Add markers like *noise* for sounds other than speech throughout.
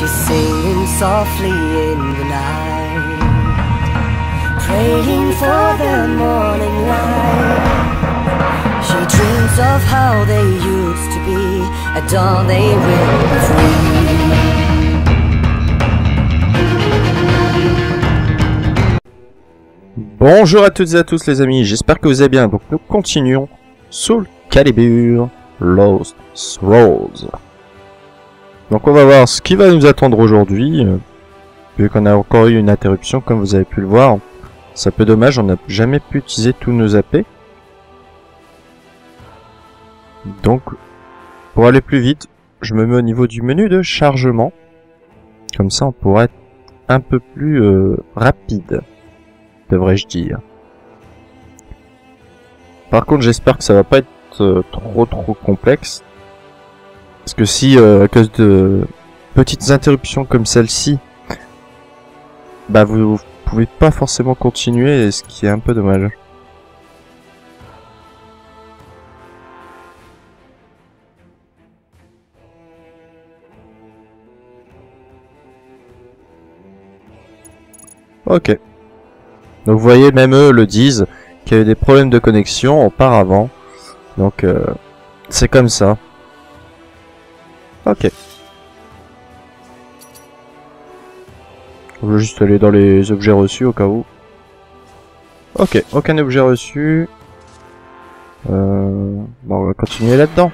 She's singing softly in the night, praying for the morning light. She dreams of how they used to be, at dawn they will be free. Bonjour à toutes et à tous les amis, j'espère que vous allez bien. Donc nous continuons Soul Calibur Lost Souls. Donc on va voir ce qui va nous attendre aujourd'hui. euh, Vu qu'on a encore eu une interruption comme vous avez pu le voir. C'est un peu dommage, on n'a jamais pu utiliser tous nos AP. Donc pour aller plus vite, je me mets au niveau du menu de chargement. Comme ça on pourra être un peu plus euh, rapide devrais-je dire. Par contre, j'espère que ça va pas être euh, trop trop complexe. Parce que si, euh, à cause de petites interruptions comme celle-ci, bah vous, pouvez pas forcément continuer, ce qui est un peu dommage. Ok. Donc vous voyez, même eux le disent, qu'il y a eu des problèmes de connexion auparavant. Donc euh, c'est comme ça. Ok. On va juste aller dans les objets reçus au cas où. Ok, aucun objet reçu. Euh, bon, on va continuer là-dedans.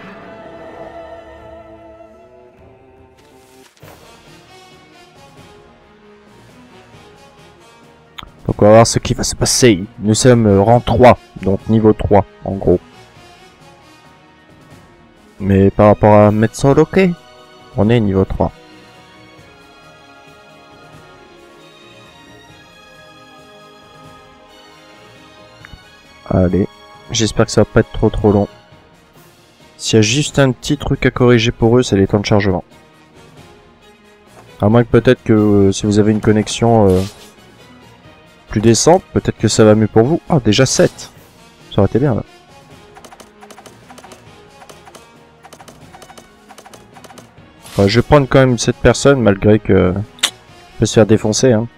Donc on va voir ce qui va se passer. Nous sommes rang 3, donc niveau 3 en gros. Mais par rapport à Metsoloke, on est niveau 3. Allez, j'espère que ça va pas être trop trop long. S'il y a juste un petit truc à corriger pour eux, c'est les temps de chargement. À moins que peut-être que euh, si vous avez une connexion... euh, plus décent, peut-être que ça va mieux pour vous. Ah, déjà 7 Ça aurait été bien, là. Je vais prendre quand même cette personne, malgré que... Je peux se faire défoncer, hein.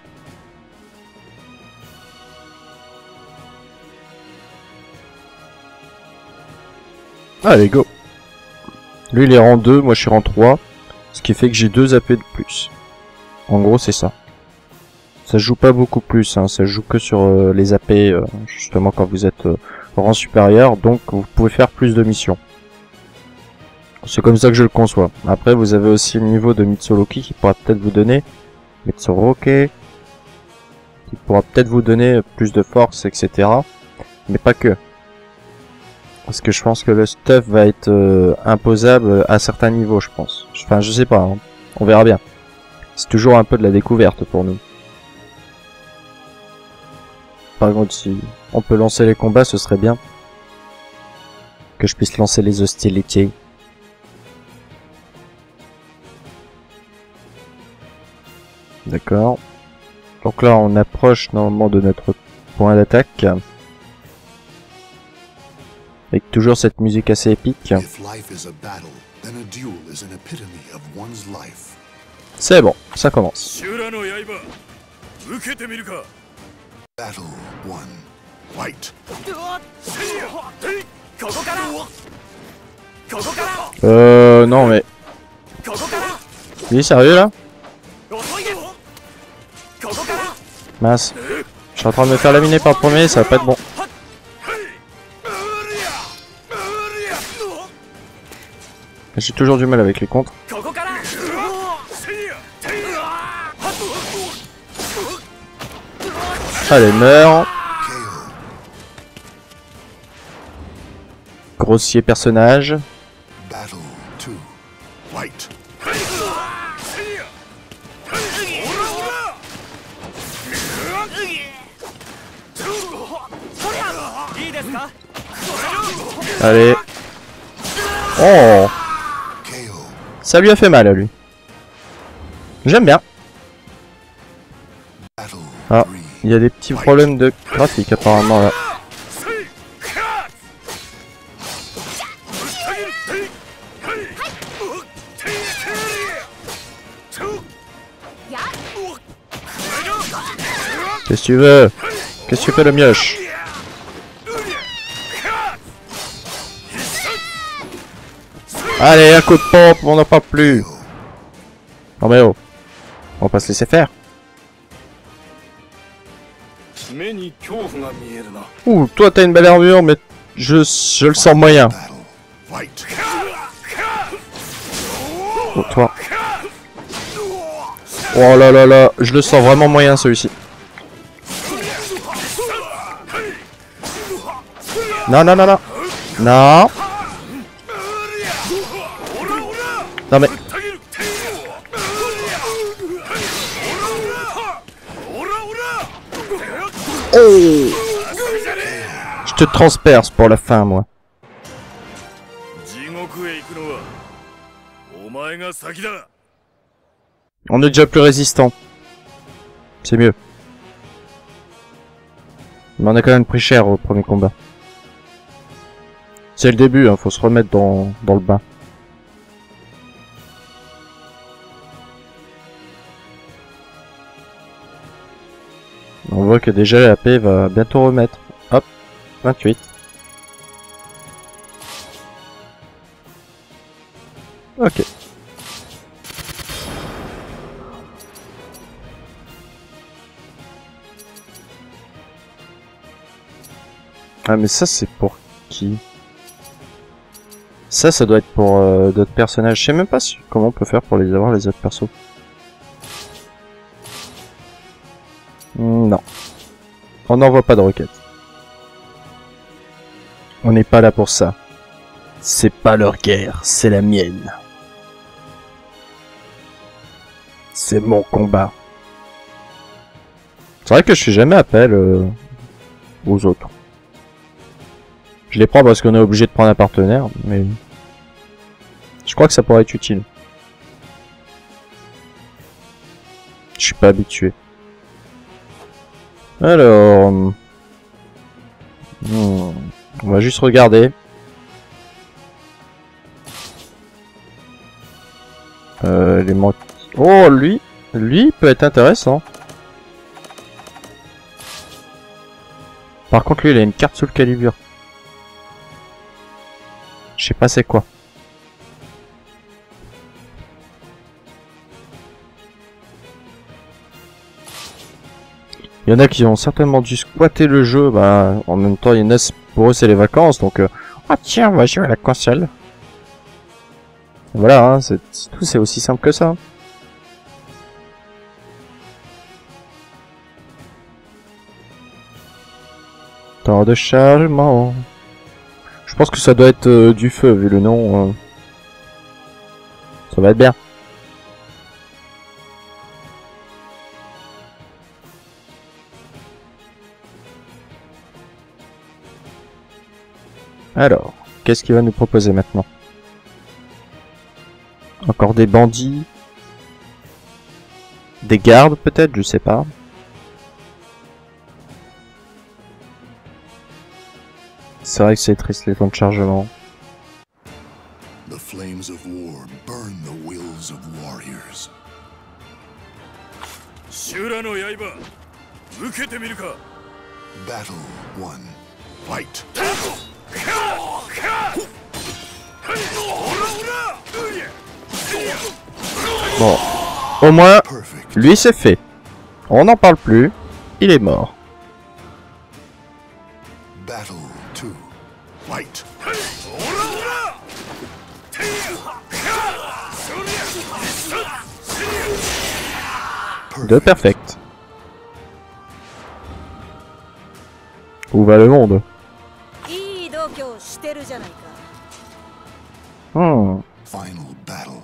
Allez, go Lui, il est rang 2, moi je suis rang 3. Ce qui fait que j'ai 2 AP de plus. En gros, c'est ça. Ça joue pas beaucoup plus, hein, ça joue que sur euh, les AP, euh, justement quand vous êtes euh, rang supérieur, donc vous pouvez faire plus de missions. C'est comme ça que je le conçois. Après, vous avez aussi le niveau de Mitsoloki qui pourra peut-être vous donner, Mitsoroke, qui pourra peut-être vous donner plus de force, etc. Mais pas que. Parce que je pense que le stuff va être euh, imposable à certains niveaux, je pense. Enfin, je sais pas, hein. on verra bien. C'est toujours un peu de la découverte pour nous. Par contre, si on peut lancer les combats, ce serait bien. Que je puisse lancer les hostilités. D'accord. Donc là, on approche normalement de notre point d'attaque. Avec toujours cette musique assez épique. C'est bon, ça commence. Battle 1. Euh non mais... Il est sérieux là? Mince. Je suis en train de me faire laminer par le premier, ça va pas être bon. J'ai toujours du mal avec les contres. Allez, meurs Grossier personnage. Battle 2. White. Allez. Oh Ça lui a fait mal à lui. J'aime bien. Ah, il y a des petits problèmes de graphique apparemment là. Qu'est-ce que tu veux? Qu'est-ce que tu fais le mioche? Allez, un coup de pompe, on n'en parle plus. Non mais oh, on va pas se laisser faire. Ouh, toi t'as une belle armure, mais je, je le sens moyen. Oh, toi. Oh là là là, je le sens vraiment moyen celui-ci. Non, non, non, non. Non. Non mais... Oh Je te transperce pour la fin, moi. On est déjà plus résistant. C'est mieux. Mais on a quand même pris cher au premier combat. C'est le début, hein, faut se remettre dans, dans le bain. On voit que déjà la paix va bientôt remettre. Hop, 28. Ok. Ah mais ça c'est pour qui? Ça ça doit être pour euh, d'autres personnages. Je sais même pas comment on peut faire pour les avoir les autres persos. On n'envoie pas de requête. On n'est pas là pour ça. C'est pas leur guerre, c'est la mienne. C'est mon combat. C'est vrai que je fais jamais appel euh, aux autres. Je les prends parce qu'on est obligé de prendre un partenaire, mais je crois que ça pourrait être utile. Je suis pas habitué. Alors, hmm, on va juste regarder. Euh, les Oh, lui, lui peut être intéressant. Par contre, lui, il a une carte sous le calibre. Je sais pas c'est quoi. Il y en a qui ont certainement dû squatter le jeu, bah en même temps il y en a pour eux c'est les vacances donc euh, ah tiens on va jouer la console. Voilà, hein, c'est tout, c'est aussi simple que ça. Temps de chargement. Je pense que ça doit être euh, du feu vu le nom. euh. Ça va être bien. Alors, qu'est-ce qu'il va nous proposer maintenant Encore des bandits Des gardes peut-être, je sais pas. C'est vrai que c'est triste les temps de chargement. Wills warriors. Battle 1. Fight. Bon. Au moins, lui c'est fait. On n'en parle plus. Il est mort. De perfect. Où va le monde? Oh. Final battle.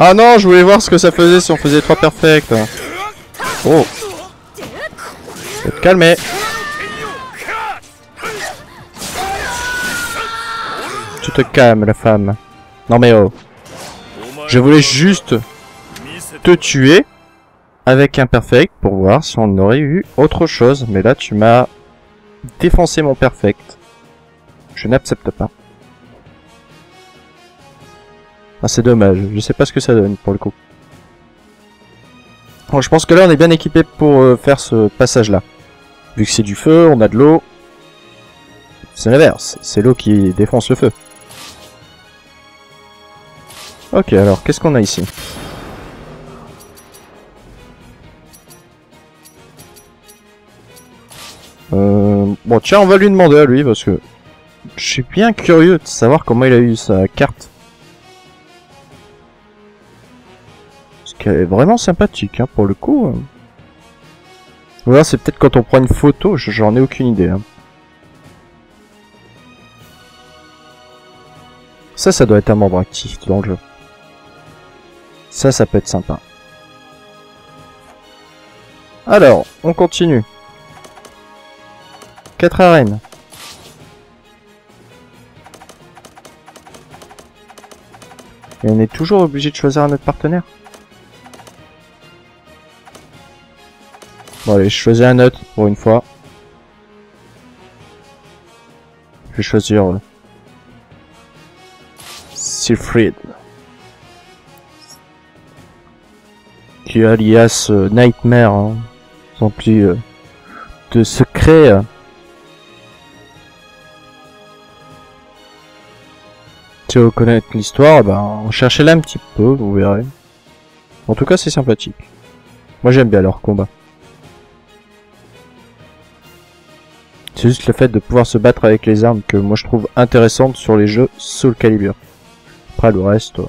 Ah non, je voulais voir ce que ça faisait si on faisait 3 perfects. Oh. Faut te calmer. Tu te calmes, la femme. Non mais oh. Je voulais juste te tuer avec un perfect pour voir si on aurait eu autre chose. Mais là, tu m'as défoncé mon perfect. Je n'accepte pas. Ah, c'est dommage. Je sais pas ce que ça donne, pour le coup. Bon, je pense que là, on est bien équipé pour euh, faire ce passage-là. Vu que c'est du feu, on a de l'eau. C'est l'inverse. C'est l'eau qui défonce le feu. Ok, alors, qu'est-ce qu'on a ici? Euh, bon, tiens, on va lui demander à lui, parce que je suis bien curieux de savoir comment il a eu sa carte. Parce qu'elle est vraiment sympathique, hein, pour le coup. Ou alors c'est peut-être quand on prend une photo, je- j'en ai aucune idée. hein. Ça, ça doit être un membre actif dans le jeu. Ça, ça peut être sympa. Alors, on continue. 4 arènes. Et on est toujours obligé de choisir un autre partenaire. Bon allez, je choisis un autre pour une fois. Je vais choisir... euh, Siegfried. Qui alias euh, Nightmare. Hein. Rempli euh, de secrets. Si vous connaissez l'histoire, ben, cherchez-la un petit peu, vous verrez. En tout cas, c'est sympathique. Moi, j'aime bien leur combat. C'est juste le fait de pouvoir se battre avec les armes que moi je trouve intéressante sur les jeux Soul Calibur. Après le reste, euh,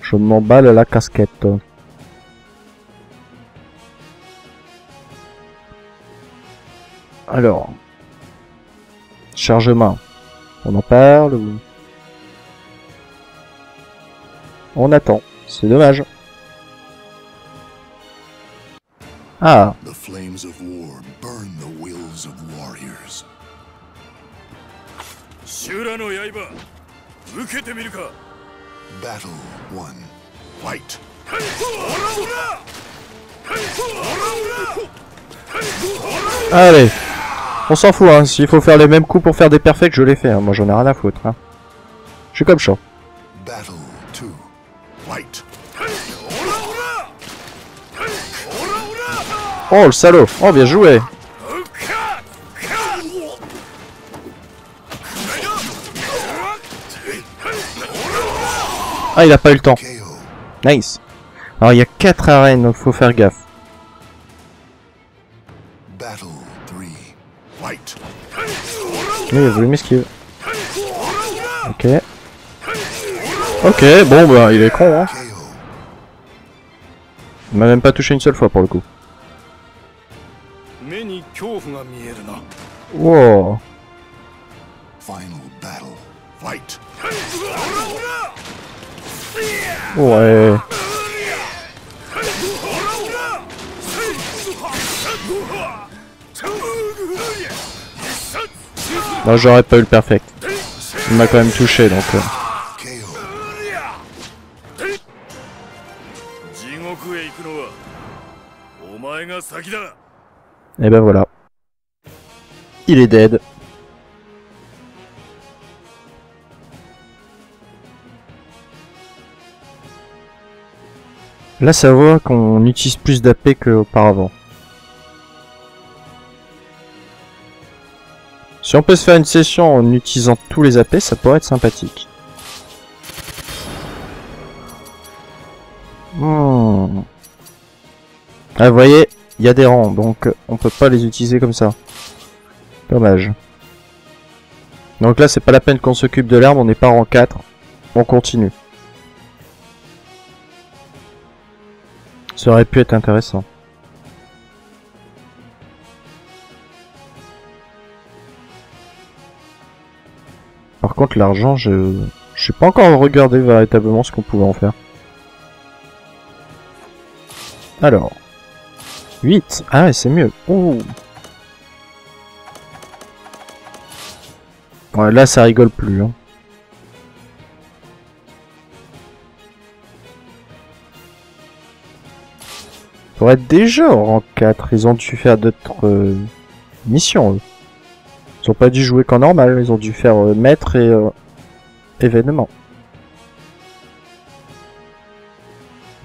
je m'emballe la casquette. Alors, chargement. On en parle. On attend. C'est dommage. Ah. The flames of war burn the wills of warriors. Shura no yaiba. Ukete miru ka. Battle 1. Fight. Allez. On s'en fout hein, s'il faut faire les mêmes coups pour faire des perfects, je les fais hein. Moi j'en ai rien à foutre hein. Je suis comme chaud. Oh, le salaud. Oh, bien joué. Ah, il a pas eu le temps. Nice. Alors, il y a 4 arènes, donc faut faire gaffe. Oui, il a m'esquiver. Ok. Ok, bon, bah, il est con, hein. Il m'a même pas touché une seule fois, pour le coup. 目に恐怖が見えるな Wow. Final battle. Fight. Ouais. Moi, j'aurais pas eu le perfect. Il m'a quand même touché, donc... euh, KO. 地獄へ行くのはお前が先だ Et ben voilà. Il est dead. Là, ça voit qu'on utilise plus d'AP qu'auparavant. Si on peut se faire une session en utilisant tous les AP, ça pourrait être sympathique. Hmm. Ah, vous voyez, il y a des rangs, donc on peut pas les utiliser comme ça. Dommage. Donc là, c'est pas la peine qu'on s'occupe de l'arme, on n'est pas rang 4. On continue. Ça aurait pu être intéressant. Par contre, l'argent, je... Je sais pas encore regardé véritablement ce qu'on pouvait en faire. Alors. 8 Ah c'est mieux. Ouh. Ouais, là, ça rigole plus. Hein. Pour être déjà en rang 4, ils ont dû faire d'autres euh, missions. eux. Ils ont pas dû jouer qu'en normal, ils ont dû faire euh, maître et euh, événement.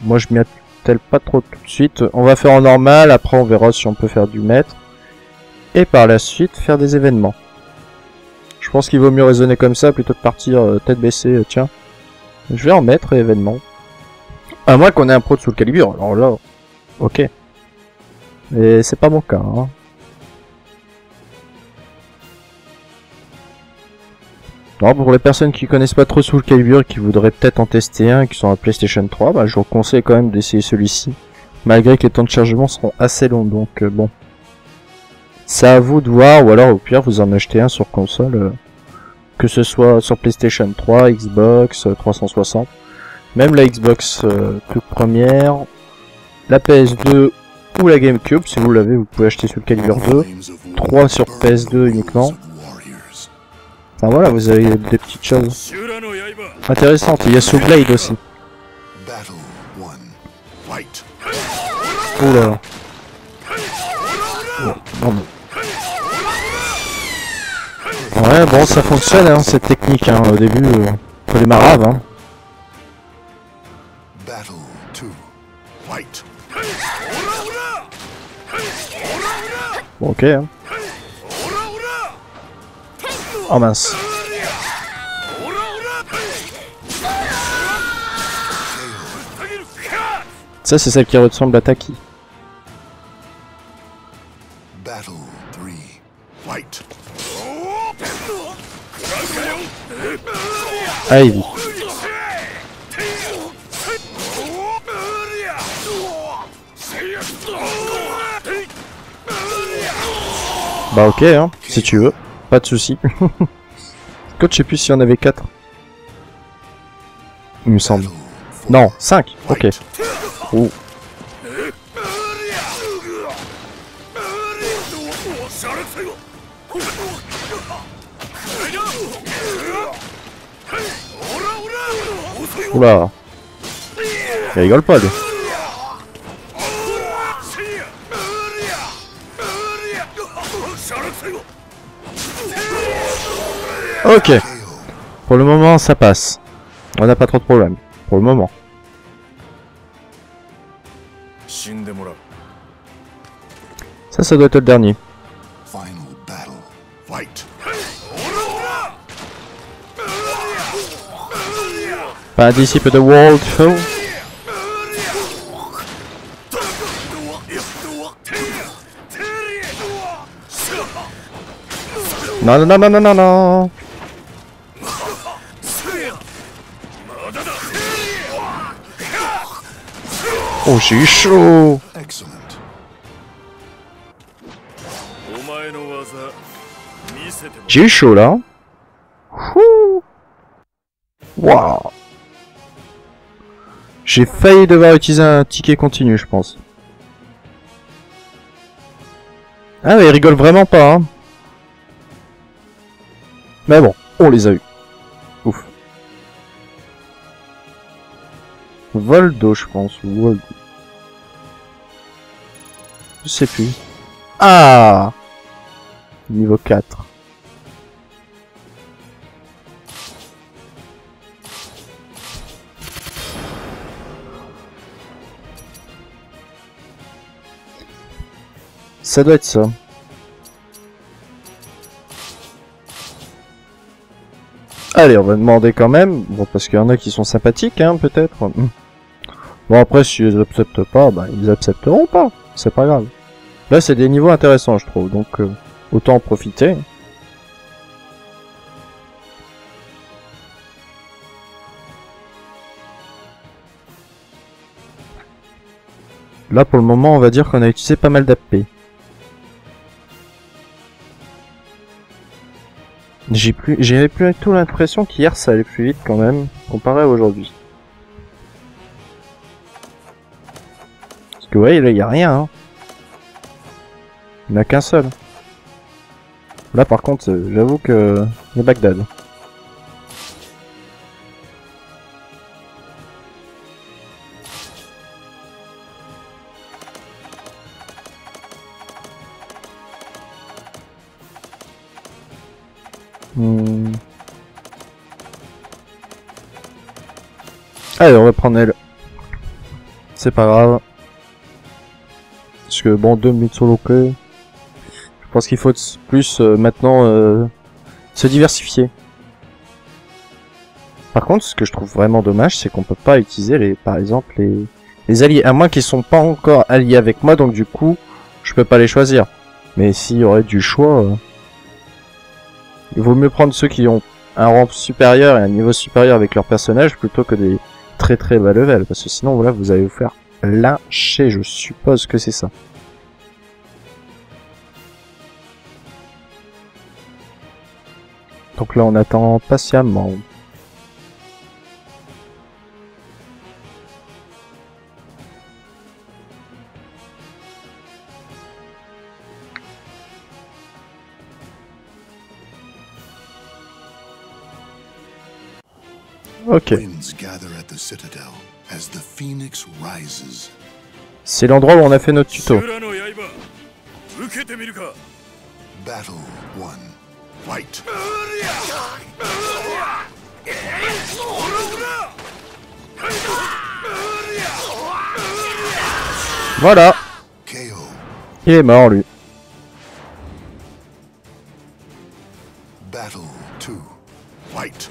moi je m'y attelle pas trop tout de suite. On va faire en normal, après on verra si on peut faire du maître. Et par la suite, faire des événements. Je pense qu'il vaut mieux raisonner comme ça plutôt que partir euh, tête baissée, euh, tiens. Je vais en mettre événement. À moins qu'on ait un pro de Soul Calibur, alors là, ok. Mais c'est pas mon cas, hein. Pour les personnes qui connaissent pas trop Soul Calibur et qui voudraient peut-être en tester un, qui sont à PlayStation 3, bah, je vous conseille quand même d'essayer celui-ci. Malgré que les temps de chargement seront assez longs, donc euh, bon. C'est à vous de voir, ou alors au pire, vous en achetez un sur console, euh, que ce soit sur PlayStation 3, Xbox euh, 360, même la Xbox euh, toute première, la PS2 ou la GameCube, si vous l'avez, vous pouvez acheter sur le calibre 2, 3 sur PS2 uniquement. Enfin voilà, vous avez des petites choses intéressantes. Il y a Soul Blade aussi. Oula. Oh, Ouais, bon, ça fonctionne, hein, cette technique, hein, au début, euh, faut les maraves, hein. Bon, ok, hein. Oh mince. Ça, c'est celle qui ressemble à Taki. Ah, Ivy. Bah ok, hein, si tu veux. Pas de souci. *laughs* Coach, je sais plus s'il y en avait 4. Il me semble. Non, 5. Ok. Oh. Oula. Il rigole pas, lui. Ok. Pour le moment, ça passe. On n'a pas trop de problèmes. Pour le moment. Ça, ça doit être le dernier. Participe de World Show. Non, non, non, non, non, non. Oh, j'ai eu chaud. Excellent. J'ai chaud là. Waouh. J'ai failli devoir utiliser un ticket continu, je pense. Ah mais il rigole vraiment pas, hein. Mais bon, on les a eu. Ouf. Voldo, je pense, Voldo. Je sais plus. Ah Niveau 4. Ça doit être ça. Allez, on va demander quand même. Bon, parce qu'il y en a qui sont sympathiques, hein, peut-être. Hmm. Bon, après, si ils acceptent pas, bah, ils accepteront pas. C'est pas grave. Là, c'est des niveaux intéressants, je trouve. Donc, euh, autant en profiter. Là, pour le moment, on va dire qu'on a utilisé pas mal d'AP. J'ai plus, j'avais tout l'impression qu'hier ça allait plus vite quand même, comparé à aujourd'hui. Parce que ouais, là y a rien. Hein. Il n'y en a qu'un seul. Là par contre, euh, j'avoue que il y a Bagdad. On va prendre elle. C'est pas grave. Parce que bon, deux Mitsuruke. Je pense qu'il faut plus euh, maintenant euh, se diversifier. Par contre, ce que je trouve vraiment dommage, c'est qu'on peut pas utiliser les, par exemple, les, les alliés. À moins qu'ils sont pas encore alliés avec moi, donc du coup, je peux pas les choisir. Mais s'il y aurait du choix, euh, il vaut mieux prendre ceux qui ont un rang supérieur et un niveau supérieur avec leur personnage plutôt que des très très bas level. Parce que sinon, voilà, vous allez vous faire lyncher. Je suppose que c'est ça. Donc là, on attend patiemment. Ok. C'est l'endroit où on a fait notre tuto. Battle 1. Fight. Voilà. Il est mort lui. Battle 2. Fight.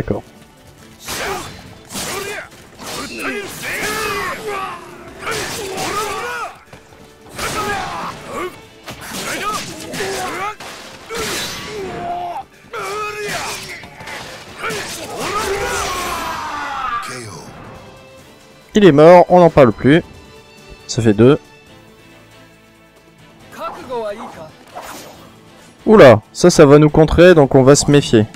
KO. Il est mort, on n'en parle plus. Ça fait deux. Oula, ça, ça va nous contrer, donc on va se méfier.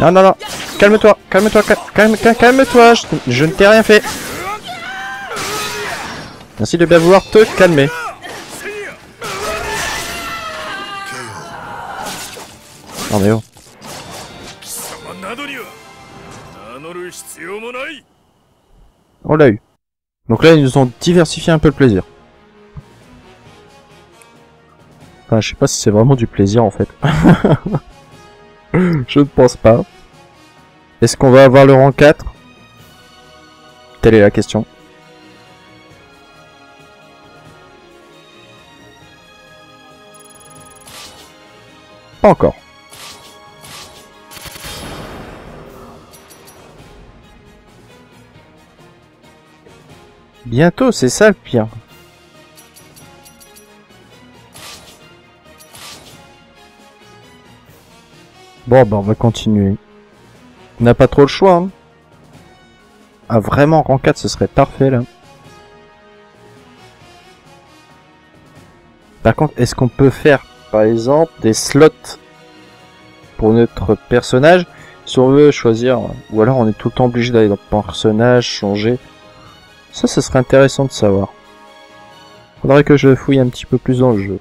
Non, non, non. Calme-toi, calme-toi, cal- calme, cal- calme-toi. Je, je ne t'ai rien fait. Merci de bien vouloir te calmer. Non mais oh. On l'a eu. Donc là, ils nous ont diversifié un peu le plaisir. Enfin, je sais pas si c'est vraiment du plaisir en fait. *laughs* je ne pense pas. Est-ce qu'on va avoir le rang 4 Telle est la question. Pas encore. Bientôt, c'est ça le pire. Bon, bah on va continuer. On n'a pas trop le choix. Hein. Ah vraiment, rang 4, ce serait parfait là. Par contre, est-ce qu'on peut faire, par exemple, des slots pour notre personnage? Si on veut choisir, ou alors on est tout le temps obligé d'aller dans personnage, changer. Ça, ce serait intéressant de savoir. Faudrait que je fouille un petit peu plus dans le jeu.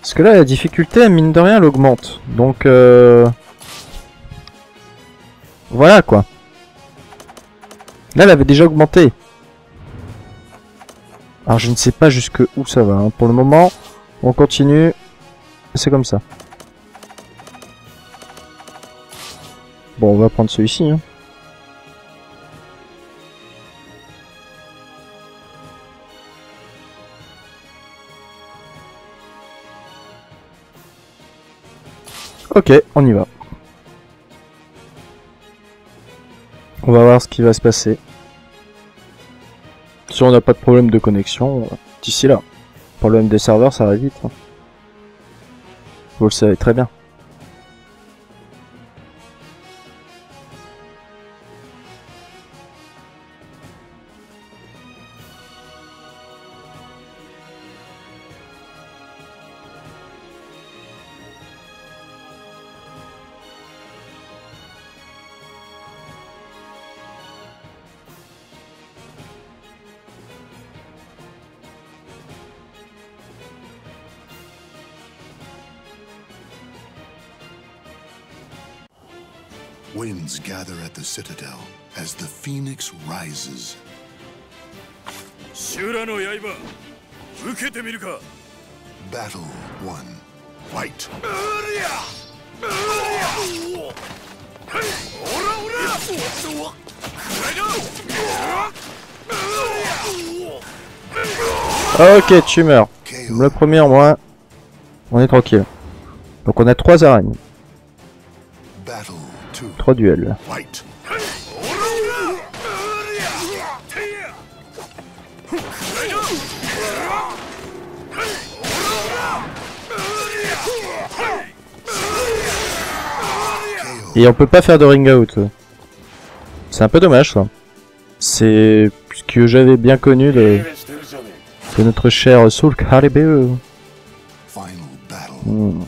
Parce que là, la difficulté, mine de rien, elle augmente. Donc, euh... Voilà, quoi. Là, elle avait déjà augmenté. Alors, je ne sais pas jusque où ça va. hein. Pour le moment, on continue. C'est comme ça. Bon, on va prendre celui-ci. Hein. Ok, on y va. On va voir ce qui va se passer. Si on n'a pas de problème de connexion, euh, d'ici là. Problème des serveurs, ça va vite. hein. Vous le savez très bien. Winds gather at the citadel as the phoenix rises. 修羅の刃受けてみるか Battle 1. Fight. Ok, tu meurs. KO. Le premier en moins. On est tranquille. Donc on a trois araignées, Battle 2. trois duels. Et on peut pas faire de ring out. C'est un peu dommage ça. C'est ce que j'avais bien connu de, de notre cher Soul battle. Hmm.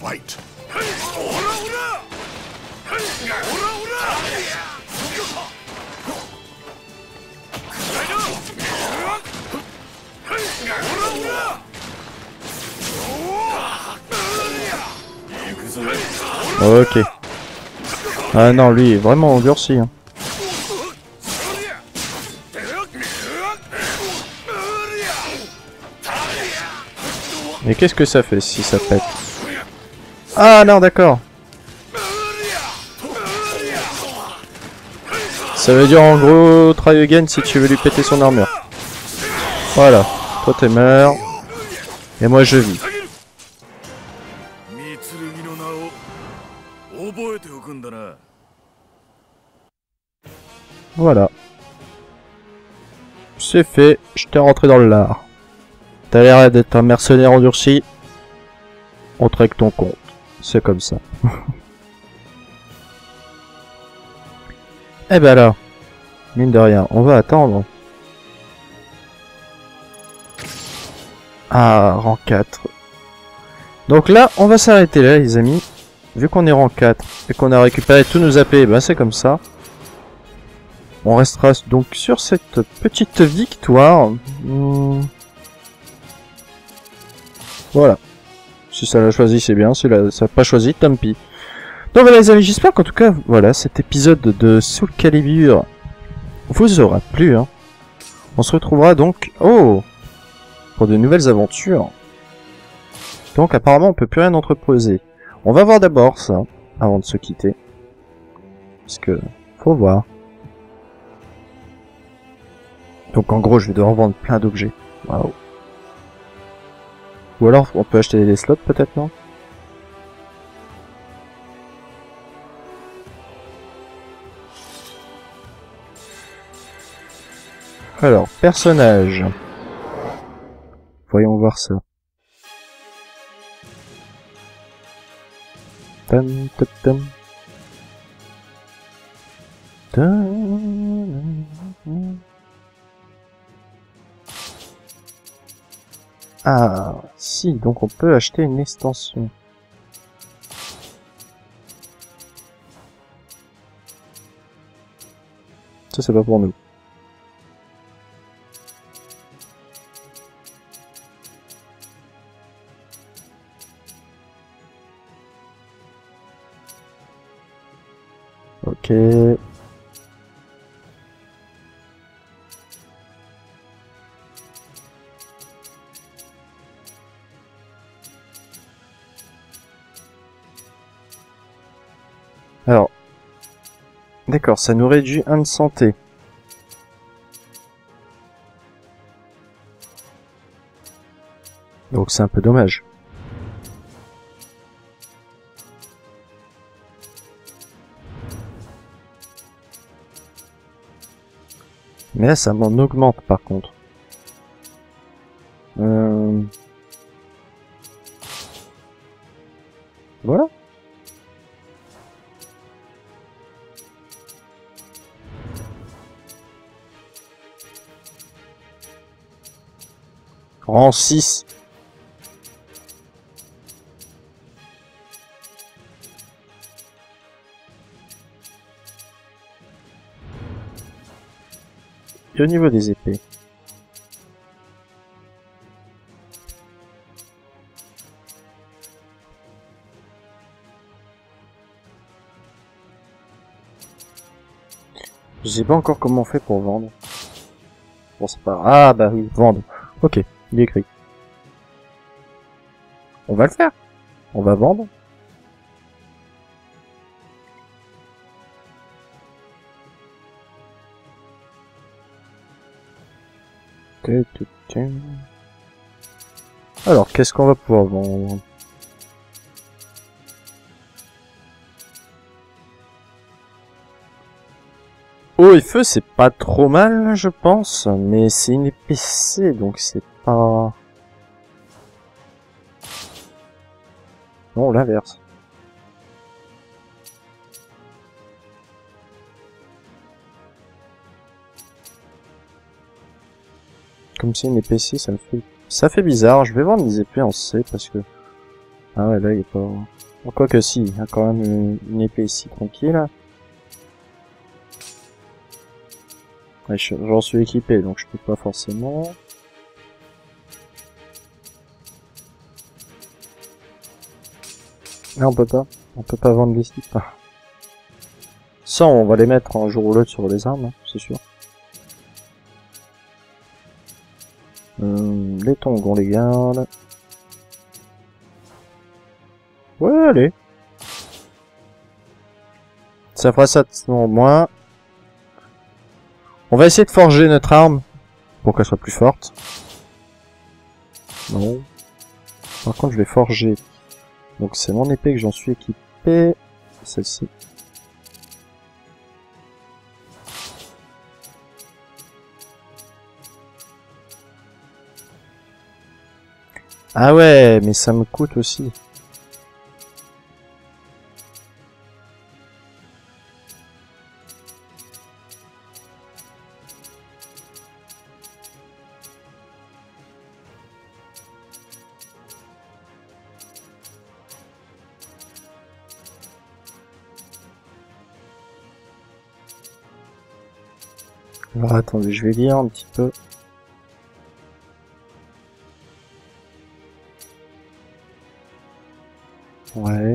Ok. Ah non, lui, est vraiment endurci. Hein. Mais qu'est-ce que ça fait si ça pète Ah non, d'accord. Ça veut dire en gros, try again si tu veux lui péter son armure. Voilà. Toi t'es mort. Et moi je vis. Voilà. C'est fait, je t'ai rentré dans le lard. T'as l'air d'être un mercenaire endurci. On règle ton compte. C'est comme ça. *laughs* eh ben là, mine de rien, on va attendre. Ah, rang 4. Donc là, on va s'arrêter là, les amis. Vu qu'on est rang 4 et qu'on a récupéré tous nos AP, ben c'est comme ça. On restera donc sur cette petite victoire. Hmm. Voilà. Si ça l'a choisi, c'est bien. Si ça l'a pas choisi, tant pis. Donc voilà les amis, j'espère qu'en tout cas, voilà, cet épisode de Soul Calibur vous aura plu. Hein. On se retrouvera donc... Oh Pour de nouvelles aventures. Donc apparemment, on peut plus rien entreposer. On va voir d'abord ça, avant de se quitter. Parce que... Faut voir. Donc en gros, je vais devoir vendre plein d'objets. Waouh. Ou alors, on peut acheter des slots peut-être, non? Alors, personnage. Voyons voir ça. Tam, tam, tam. Tam. Ah, si, donc on peut acheter une extension. Ça, c'est pas pour nous. D'accord, ça nous réduit un de santé. Donc c'est un peu dommage. Mais ça m'en augmente par contre. 106. Et au niveau des épées. Je sais pas encore comment on fait pour vendre. Bon, c'est pas... Ah bah oui, vendre. Ok il écrit. On va le faire. On va vendre. Alors, qu'est-ce qu'on va pouvoir vendre? Eau et feu, c'est pas trop mal, je pense, mais c'est une épicée, donc c'est pas... Non, l'inverse. Comme c'est une épée-ci, ça me fait... Ça fait bizarre, je vais vendre des épées en C, parce que... Ah ouais, là, il est pas... Quoi que si, il y a quand même une, une épée ici, tranquille. Ouais, je- j'en suis équipé, donc je peux pas forcément... Non, on peut pas. On peut pas vendre les slips. Ça, on va les mettre un jour ou l'autre sur les armes, hein, c'est sûr. Euh, les tongs, on les garde. Ouais, allez. Ça fera ça en moins. On va essayer de forger notre arme pour qu'elle soit plus forte. Non. Par contre, je vais forger. Donc c'est mon épée que j'en suis équipé. Celle-ci. Ah ouais, mais ça me coûte aussi. Je vais lire un petit peu. Ouais.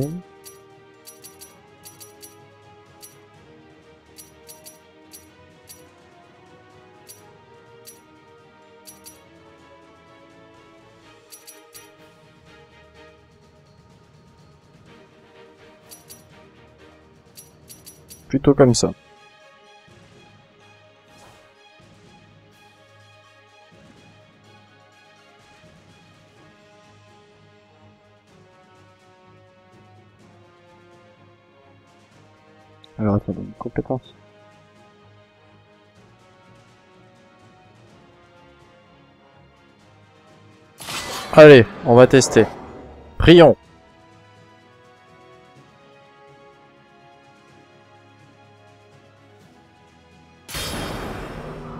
Plutôt comme ça. Allez, on va tester. Prions.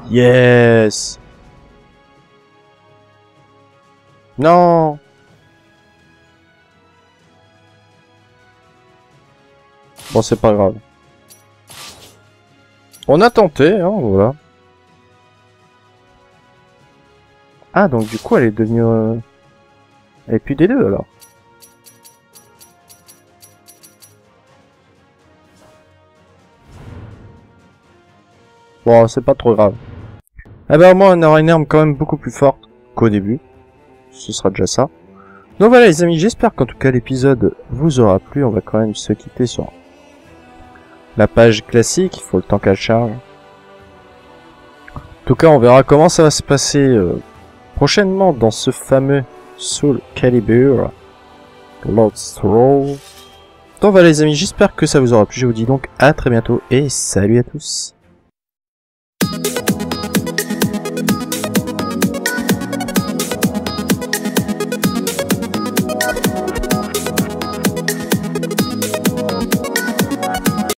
Yes. Non. Bon, c'est pas grave. On a tenté, hein, voilà. Ah, donc du coup, elle est devenue... euh, Elle est plus des deux, alors. Bon, c'est pas trop grave. Eh ben, au moins, on aura une arme quand même beaucoup plus forte qu'au début. Ce sera déjà ça. Donc voilà, les amis, j'espère qu'en tout cas, l'épisode vous aura plu. On va quand même se quitter sur la page classique. Il faut le temps qu'elle charge. En tout cas, on verra comment ça va se passer euh, prochainement dans ce fameux Soul Calibur Lord's Throw. Donc voilà les amis, j'espère que ça vous aura plu. Je vous dis donc à très bientôt et salut à tous.